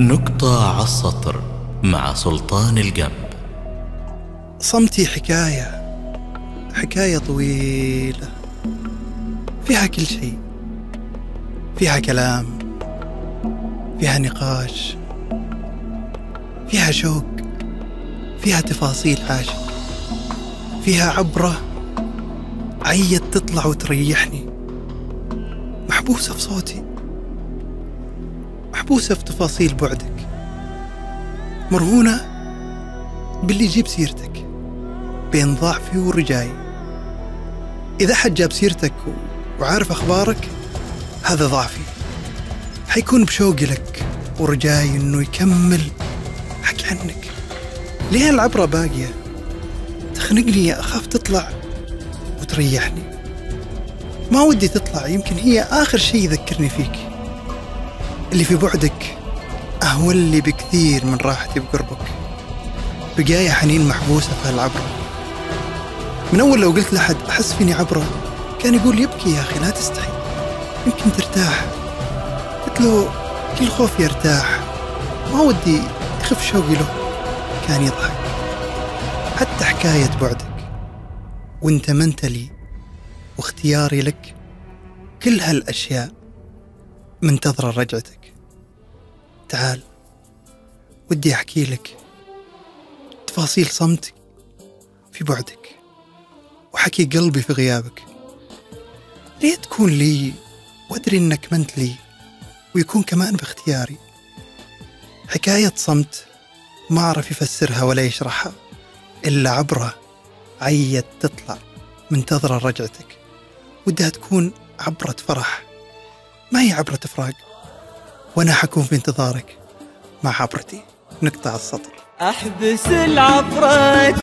نقطة على السطر مع سلطان القمب صمتي حكاية حكاية طويلة فيها كل شيء فيها كلام فيها نقاش فيها شوق فيها تفاصيل عاشق فيها عبرة عيت تطلع وتريحني محبوسة في صوتي. محبوسة في تفاصيل بعدك. مرهونة باللي يجيب سيرتك. بين ضعفي ورجاي. إذا حد جاب سيرتك وعارف أخبارك هذا ضعفي. حيكون بشوقي لك ورجاي إنه يكمل حكي عنك. ليه العبرة باقية تخنقني أخاف تطلع وتريحني. ما ودي تطلع يمكن هي آخر شيء يذكرني فيك. اللي في بعدك أهون لي بكثير من راحتي بقربك. بقايا حنين محبوسة في هالعبرة من أول لو قلت لحد أحس فيني عبرة كان يقول يبكي يا أخي لا تستحي. يمكن ترتاح. قلت له كل خوف يرتاح. ما ودي يخف شوقي له. كان يضحك. حتى حكاية بعدك. وانت منت لي واختياري لك. كل هالأشياء منتظرة رجعتك. تعال ودي أحكي لك تفاصيل صمتك في بعدك وحكي قلبي في غيابك. ليه تكون لي وأدري إنك منت لي ويكون كمان باختياري. حكاية صمت ما أعرف يفسرها ولا يشرحها إلا عبرة عيت تطلع منتظرة رجعتك. ودها تكون عبرة فرح. ما هي عبرة فراق وأنا حكون في انتظارك مع عبرتي. نقطة على السطر. أحبس العبرة